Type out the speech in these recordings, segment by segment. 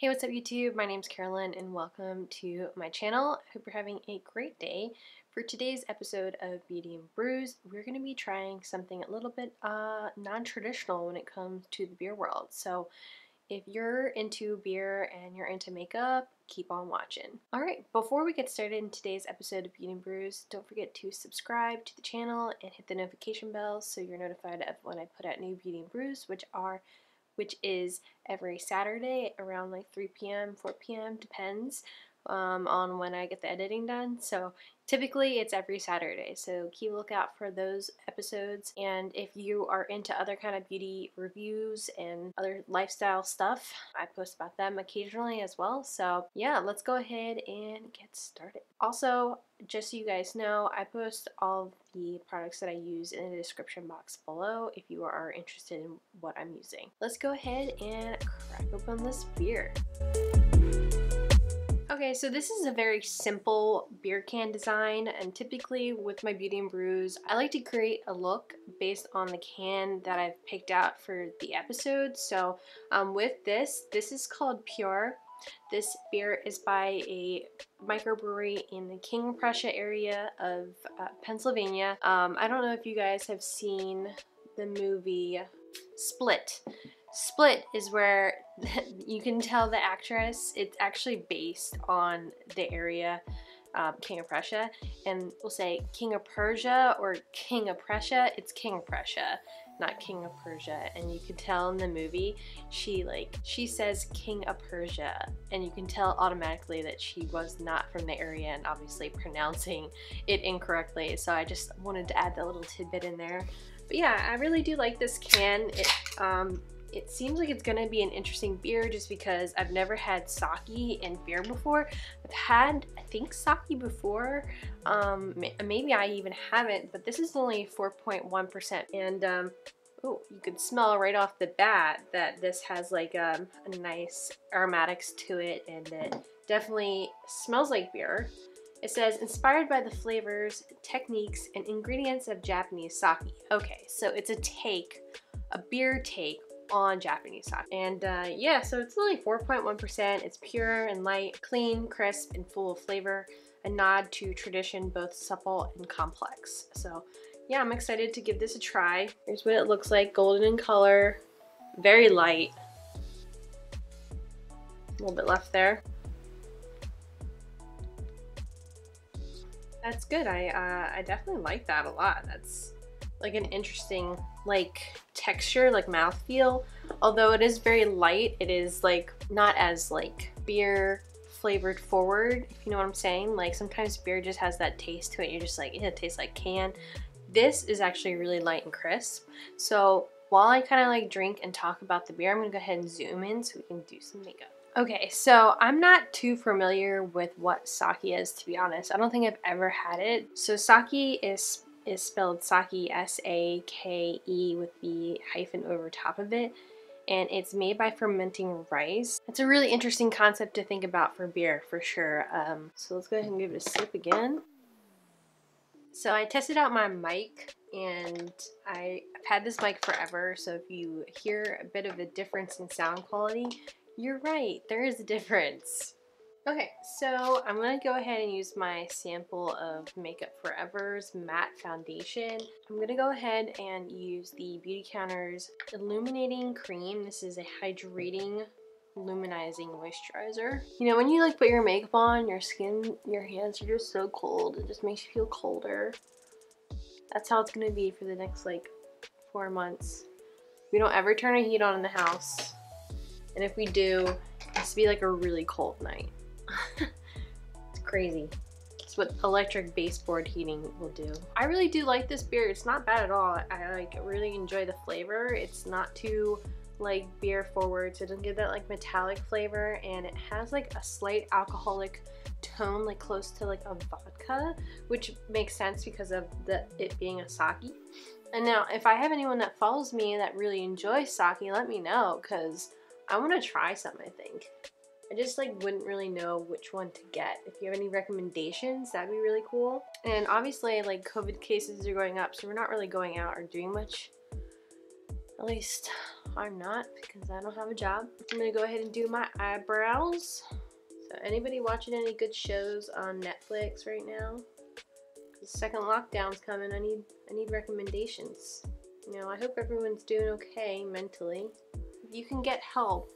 Hey, what's up YouTube? My name's Carolyn and welcome to my channel. I hope you're having a great day. For today's episode of Beauty and Brews, we're going to be trying something a little bit uh, non-traditional when it comes to the beer world. So if you're into beer and you're into makeup, keep on watching. Alright, before we get started in today's episode of Beauty and Brews, don't forget to subscribe to the channel and hit the notification bell so you're notified of when I put out new Beauty and Brews, which are which is every Saturday around like 3 p.m., 4 p.m., depends um, on when I get the editing done. So typically it's every Saturday. So keep a lookout for those episodes. And if you are into other kind of beauty reviews and other lifestyle stuff, I post about them occasionally as well. So yeah, let's go ahead and get started. Also, just so you guys know, I post all the products that I use in the description box below if you are interested in what I'm using. Let's go ahead and crack open this beer. Okay, so this is a very simple beer can design and typically with my Beauty and Brews, I like to create a look based on the can that I've picked out for the episode. So um, with this, this is called Pure. This beer is by a microbrewery in the King Prussia area of uh, Pennsylvania. Um, I don't know if you guys have seen the movie Split. Split is where you can tell the actress, it's actually based on the area um, King of Prussia, and we'll say King of Persia or King of Prussia, it's King of Prussia, not King of Persia. And you can tell in the movie, she like, she says King of Persia, and you can tell automatically that she was not from the area and obviously pronouncing it incorrectly. So I just wanted to add that little tidbit in there. But yeah, I really do like this can. It, um, it seems like it's gonna be an interesting beer just because I've never had sake and beer before. I've had, I think, sake before. Um, maybe I even haven't, but this is only 4.1%. And um, oh, you could smell right off the bat that this has like um, a nice aromatics to it and it definitely smells like beer. It says, inspired by the flavors, techniques, and ingredients of Japanese sake. Okay, so it's a take, a beer take on Japanese sake. And uh, yeah, so it's only 4.1%. It's pure and light, clean, crisp, and full of flavor. A nod to tradition, both supple and complex. So yeah, I'm excited to give this a try. Here's what it looks like, golden in color, very light. A little bit left there. That's good. I uh, I definitely like that a lot. That's like an interesting like texture, like mouth feel. Although it is very light, it is like not as like beer flavored forward, if you know what I'm saying. Like sometimes beer just has that taste to it. You're just like, it tastes like can. This is actually really light and crisp. So while I kind of like drink and talk about the beer, I'm gonna go ahead and zoom in so we can do some makeup. Okay, so I'm not too familiar with what sake is, to be honest. I don't think I've ever had it. So sake is is spelled Sake, S-A-K-E with the hyphen over top of it. And it's made by fermenting rice. It's a really interesting concept to think about for beer, for sure. Um, so let's go ahead and give it a sip again. So I tested out my mic and I, have had this mic forever, so if you hear a bit of a difference in sound quality, you're right, there is a difference. Okay, so I'm going to go ahead and use my sample of Makeup Forever's matte foundation. I'm going to go ahead and use the Beautycounter's Illuminating Cream. This is a hydrating luminizing moisturizer. You know, when you like put your makeup on, your skin, your hands are just so cold. It just makes you feel colder. That's how it's going to be for the next like four months. We don't ever turn a heat on in the house. And if we do, it has to be like a really cold night. Crazy. It's what electric baseboard heating will do. I really do like this beer. It's not bad at all. I like really enjoy the flavor. It's not too like beer forward so it doesn't get that like metallic flavor and it has like a slight alcoholic tone like close to like a vodka which makes sense because of the it being a sake and now if I have anyone that follows me that really enjoys sake let me know because I want to try some I think I just like wouldn't really know which one to get. If you have any recommendations, that'd be really cool. And obviously like COVID cases are going up, so we're not really going out or doing much. At least I'm not because I don't have a job. I'm gonna go ahead and do my eyebrows. So anybody watching any good shows on Netflix right now? The second lockdown's coming. I need I need recommendations. You know, I hope everyone's doing okay mentally. You can get help,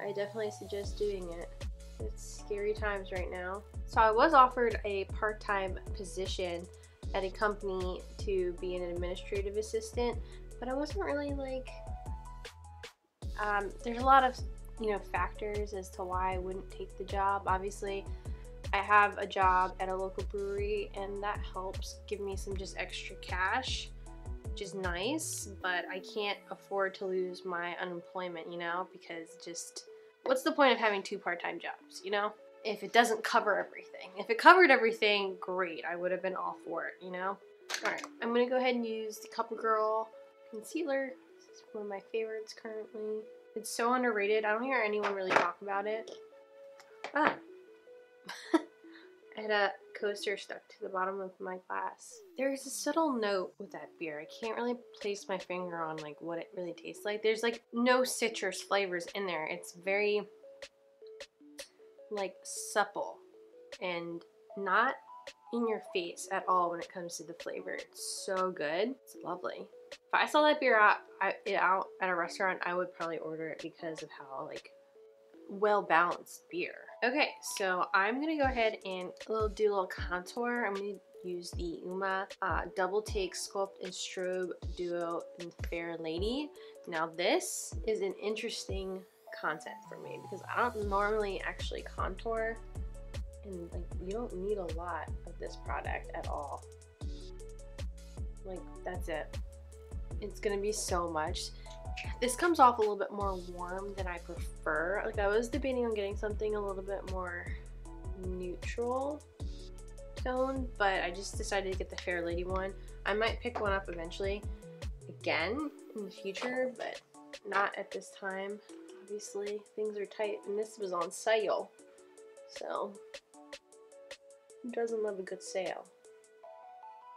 I definitely suggest doing it. It's scary times right now. So I was offered a part-time position at a company to be an administrative assistant, but I wasn't really like, um, there's a lot of, you know, factors as to why I wouldn't take the job. Obviously, I have a job at a local brewery and that helps give me some just extra cash, which is nice, but I can't afford to lose my unemployment, you know, because just, what's the point of having two part-time jobs, you know? if it doesn't cover everything. If it covered everything, great. I would have been all for it, you know? Alright, I'm to go ahead and use the CoverGirl Concealer. This is one of my favorites currently. It's so underrated. I don't hear anyone really talk about it. Ah. I a coaster stuck to the bottom of my glass. There's a subtle note with that beer. I can't really place my finger on like what it really tastes like. There's like no citrus flavors in there. It's very like supple and not in your face at all when it comes to the flavor. It's so good. It's lovely. If I saw that beer out, I, out at a restaurant, I would probably order it because of how like well balanced beer. Okay, so I'm gonna go ahead and little, do a little contour. I'm gonna use the UOMA uh, Double Take Sculpt and Strobe Duo in Fair Lady. Now this is an interesting content for me because I don't normally actually contour and like you don't need a lot of this product at all. Like that's it. It's gonna be so much. This comes off a little bit more warm than I prefer. Like I was debating on getting something a little bit more neutral tone, but I just decided to get the Fair Lady one. I might pick one up eventually again in the future, but not at this time obviously things are tight and this was on sale so who doesn't love a good sale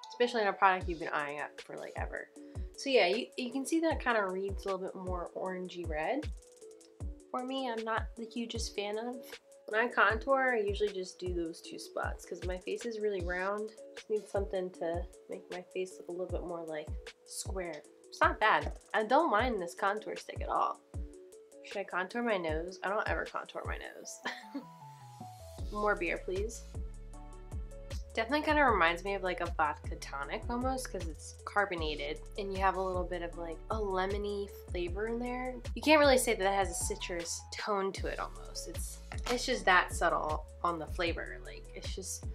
especially in a product you've been eyeing up for like ever so yeah you, you can see that kind of reads a little bit more orangey red for me I'm not the hugest fan of when I contour I usually just do those two spots because my face is really round just need something to make my face look a little bit more like square it's not bad I don't mind this contour stick at all should I contour my nose? I don't ever contour my nose. More beer, please. Definitely kind of reminds me of like a vodka tonic almost because it's carbonated and you have a little bit of like a lemony flavor in there. You can't really say that it has a citrus tone to it almost. It's it's just that subtle on the flavor. Like it's just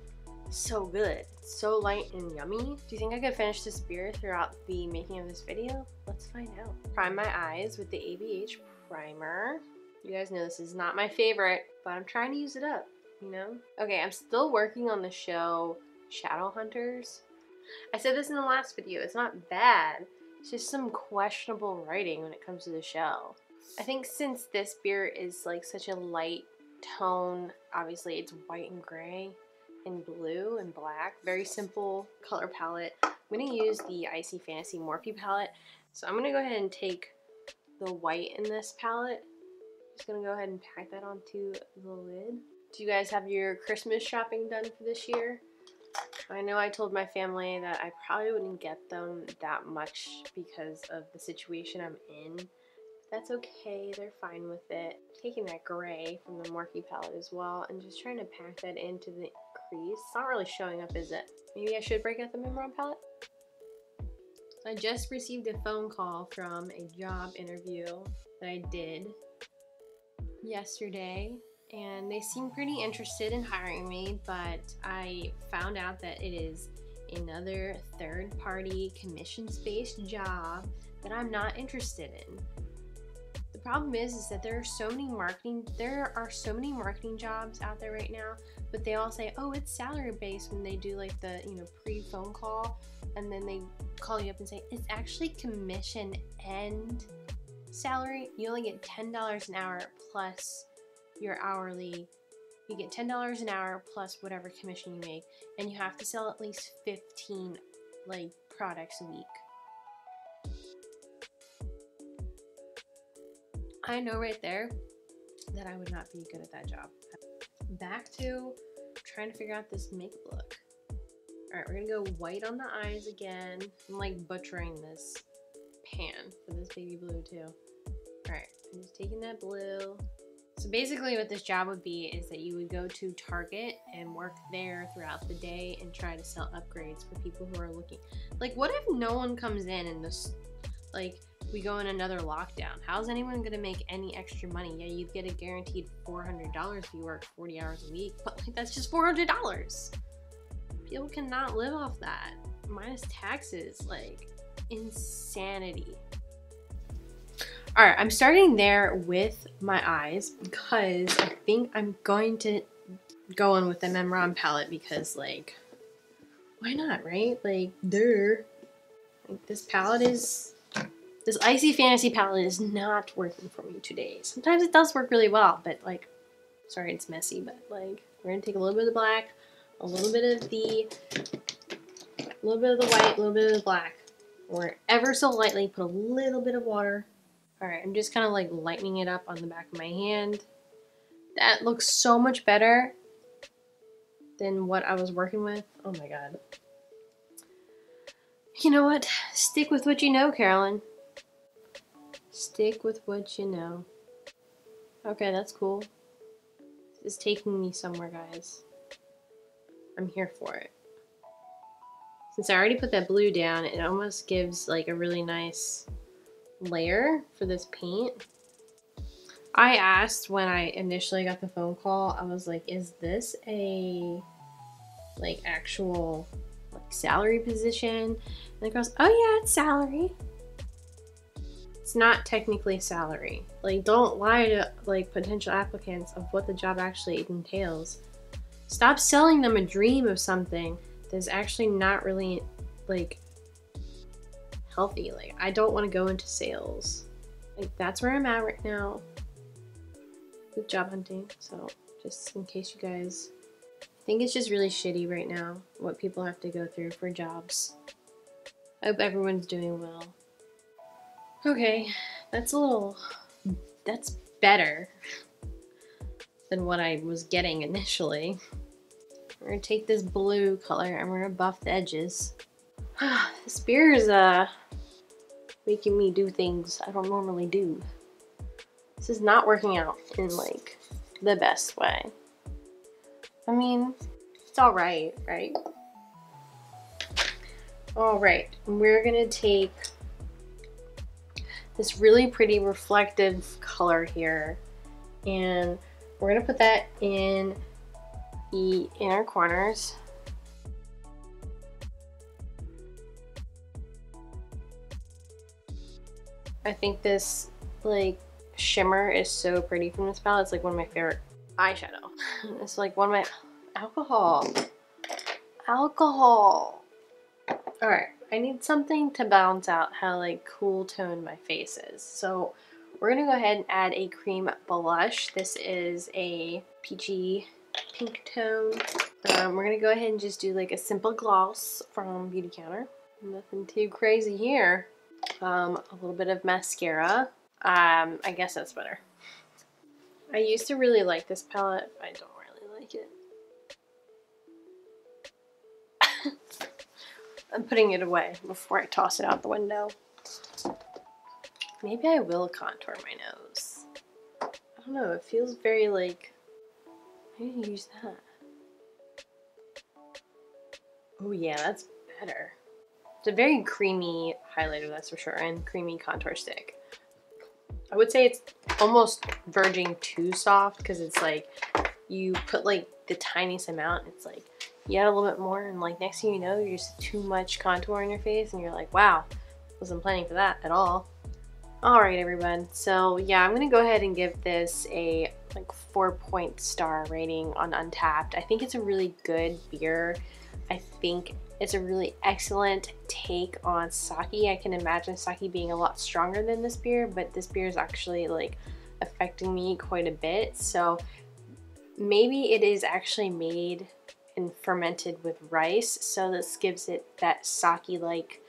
so good. It's so light and yummy. Do you think I could finish this beer throughout the making of this video? Let's find out. Prime my eyes with the ABH primer. You guys know this is not my favorite, but I'm trying to use it up, you know? Okay, I'm still working on the show Shadowhunters. I said this in the last video, it's not bad. It's just some questionable writing when it comes to the show. I think since this beer is like such a light tone, obviously it's white and gray and blue and black, very simple color palette. I'm gonna use the Icy Fantasy Morphe palette. So I'm gonna go ahead and take the white in this palette. Just gonna go ahead and pack that onto the lid. Do you guys have your Christmas shopping done for this year? I know I told my family that I probably wouldn't get them that much because of the situation I'm in. That's okay, they're fine with it. Taking that gray from the Morphe palette as well and just trying to pack that into the crease. It's not really showing up, is it? Maybe I should break out the Mimron palette? I just received a phone call from a job interview that I did yesterday and they seem pretty interested in hiring me, but I found out that it is another third party commissions based job that I'm not interested in. The problem is is that there are so many marketing there are so many marketing jobs out there right now, but they all say, "Oh, it's salary based" when they do like the, you know, pre-phone call and then they call you up and say it's actually commission and salary. You only get $10 an hour plus your hourly. You get $10 an hour plus whatever commission you make, and you have to sell at least 15 like products a week. I know right there that I would not be good at that job. Back to trying to figure out this makeup look. All right, we're gonna go white on the eyes again. I'm like butchering this pan for this baby blue too. All right, I'm just taking that blue. So basically what this job would be is that you would go to Target and work there throughout the day and try to sell upgrades for people who are looking. Like what if no one comes in and this, like we go in another lockdown? How's anyone gonna make any extra money? Yeah, you get a guaranteed $400 if you work 40 hours a week, but like that's just $400. People cannot live off that. Minus taxes, like insanity. All right, I'm starting there with my eyes because I think I'm going to go in with the Memron palette because like, why not, right? Like, there. Like, this palette is, this Icy Fantasy palette is not working for me today. Sometimes it does work really well, but like, sorry it's messy, but like, we're gonna take a little bit of the black, a little bit of the, a little bit of the white, a little bit of the black. Or ever so lightly put a little bit of water all right, I'm just kind of like lightening it up on the back of my hand. That looks so much better than what I was working with. Oh my god. You know what? Stick with what you know, Carolyn. Stick with what you know. Okay, that's cool. This is taking me somewhere, guys. I'm here for it. Since I already put that blue down, it almost gives like a really nice layer for this paint. I asked when I initially got the phone call, I was like, is this a like actual like salary position? And the girl's, oh yeah, it's salary. It's not technically salary. Like don't lie to like potential applicants of what the job actually entails. Stop selling them a dream of something that's actually not really like healthy. Like, I don't want to go into sales. Like, that's where I'm at right now with job hunting. So, just in case you guys I think it's just really shitty right now what people have to go through for jobs. I hope everyone's doing well. Okay, that's a little. That's better than what I was getting initially. We're gonna take this blue color and we're gonna buff the edges. this beer is uh, making me do things I don't normally do. This is not working out in like the best way. I mean, it's all right, right? All right, we're gonna take this really pretty reflective color here and we're gonna put that in the inner corners I think this like shimmer is so pretty from this palette. It's like one of my favorite eyeshadow. it's like one of my alcohol. Alcohol. Alright, I need something to balance out how like cool toned my face is. So we're gonna go ahead and add a cream blush. This is a peachy pink tone. Um, we're gonna go ahead and just do like a simple gloss from Beauty Counter. Nothing too crazy here um, a little bit of mascara. Um, I guess that's better. I used to really like this palette, I don't really like it. I'm putting it away before I toss it out the window. Maybe I will contour my nose. I don't know, it feels very like... I to use that. Oh yeah, that's better. It's a very creamy highlighter, that's for sure, and creamy contour stick. I would say it's almost verging too soft because it's like you put like the tiniest amount. It's like you add a little bit more and like next thing you know, you're just too much contour in your face and you're like, wow, wasn't planning for that at all. All right, everyone. So yeah, I'm gonna go ahead and give this a like four point star rating on Untappd I think it's a really good beer. I think it's a really excellent take on sake. I can imagine sake being a lot stronger than this beer, but this beer is actually like affecting me quite a bit. So maybe it is actually made and fermented with rice. So this gives it that sake like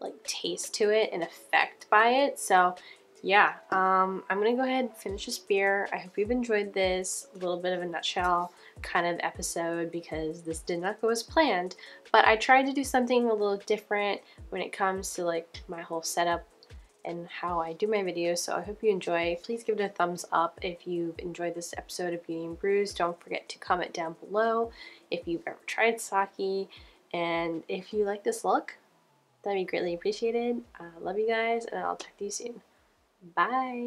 like taste to it and effect by it. So yeah, um, I'm gonna go ahead and finish this beer. I hope you've enjoyed this little bit of a nutshell kind of episode because this did not go as planned, but I tried to do something a little different when it comes to like my whole setup and how I do my videos, so I hope you enjoy. Please give it a thumbs up if you've enjoyed this episode of Beauty and Brews. Don't forget to comment down below if you've ever tried sake, and if you like this look, that'd be greatly appreciated. Uh, love you guys, and I'll talk to you soon. Bye!